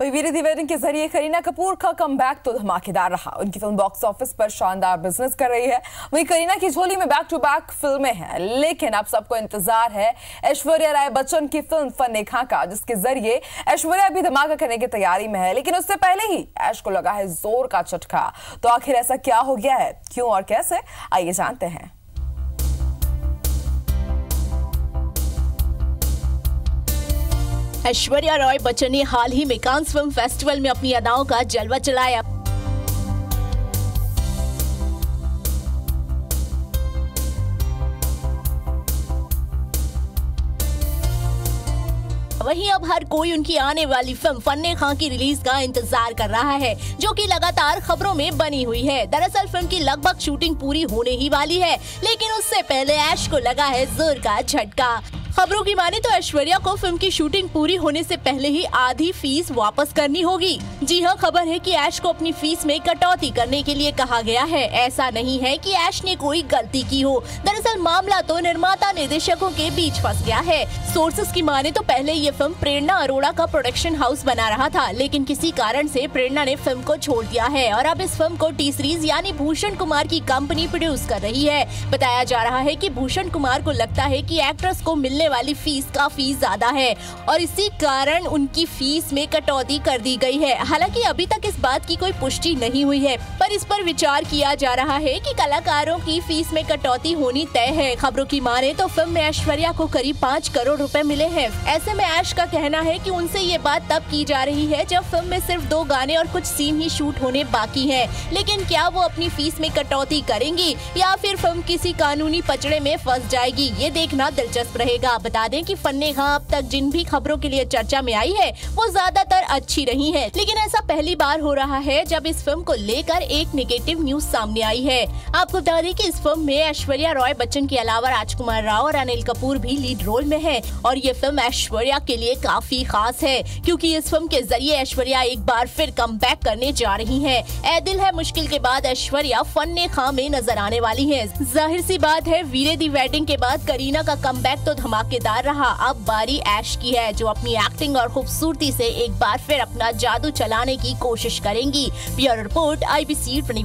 वही वीर वेडिंग के ज़रिए करीना कपूर का कम तो धमाकेदार रहा। उनकी फ़िल्म बॉक्स ऑफ़िस पर शानदार बिज़नेस कर रही है। वही करीना की झोली में बैक टू बैक फ़िल्में हैं। लेकिन अब सबको इंतज़ार है ऐश्वर्या राय बच्चन की फ़िल्म फन खा का जिसके ज़रिए ऐश्वर्या भी धमाका करने की तैयारी में है। लेकिन उससे पहले ही ऐश को लगा है ज़ोर का चटका। तो आखिर ऐसा क्या हो गया है? क्यों और कैसे? आइए जानते हैं। ऐश्वर्या रॉय बच्चन ने हाल ही में कांस फ़िल्म फेस्टिवल में अपनी अदाओं का जलवा चलाया वहीं अब हर कोई उनकी आने वाली फ़िल्म फन्ने खां की रिलीज़ का इंतज़ार कर रहा है, जो कि लगातार खबरों में बनी हुई है। दरअसल फ़िल्म की लगभग शूटिंग पूरी होने ही वाली है, लेकिन उससे पहले ऐश को लगा है ज़ोर का झटका। खबरों की माने तो ऐश्वर्या को फ़िल्म की शूटिंग पूरी होने से पहले ही आधी फ़ीस वापस करनी होगी। जी हाँ खबर है कि ऐश को अपनी फ़ीस में कटौती करने के लिए कहा गया है। ऐसा नहीं है कि ऐश ने कोई गलती की हो। दरअसल मामला तो निर्माता निर्देशकों के बीच फंस गया है। सोर्सेस की माने तो पहले ये फ़िल्म प्रेरणा अरोड़ा का प्रोडक्शन हाउस बना रहा था, लेकिन किसी कारण ऐसी प्रेरणा ने फ़िल्म को छोड़ दिया है और अब इस फ़िल्म को टी सीरीज़ यानी भूषण कुमार की कंपनी प्रोड्यूस कर रही है। बताया जा रहा है की भूषण कुमार को लगता है की एक्ट्रेस को मिलने मिलने वाली फ़ीस काफ़ी ज़्यादा है और इसी कारण उनकी फ़ीस में कटौती कर दी गई है। हालाँकि अभी तक इस बात की कोई पुष्टि नहीं हुई है, पर इस पर विचार किया जा रहा है कि कलाकारों की फ़ीस में कटौती होनी तय है। खबरों की माने तो फ़िल्म में ऐश्वर्या को करीब पाँच करोड़ रुपए मिले हैं। ऐसे में ऐश का कहना है कि उनसे ये बात तब की जा रही है जब फ़िल्म में सिर्फ़ दो गाने और कुछ सीन ही शूट होने बाकी है। लेकिन क्या वो अपनी फ़ीस में कटौती करेंगी या फिर फ़िल्म किसी कानूनी पचड़े में फंस जाएगी, ये देखना दिलचस्प रहेगा। बता दें कि फन्ने खां अब तक जिन भी खबरों के लिए चर्चा में आई है, वो ज़्यादातर अच्छी रही है। लेकिन ऐसा पहली बार हो रहा है जब इस फ़िल्म को लेकर एक निगेटिव न्यूज़ सामने आई है। आपको बता दें कि इस फ़िल्म में ऐश्वर्या रॉय बच्चन के अलावा राजकुमार राव और अनिल कपूर भी लीड रोल में है और ये फ़िल्म ऐश्वर्या के लिए काफ़ी खास है, क्यूँकी इस फ़िल्म के ज़रिए ऐश्वर्या एक बार फिर कम करने जा रही है। ए दिल है मुश्किल के बाद ऐश्वर्या फन्ने खां में नज़र आने वाली है। ज़ाहिर सी बात है, वीरे दी वेडिंग के बाद करीना का कम तो धमाकेदार रहा। अब बारी ऐश की है, जो अपनी एक्टिंग और खूबसूरती से एक बार फिर अपना जादू चलाने की कोशिश करेंगी। Bureau report I B C twenty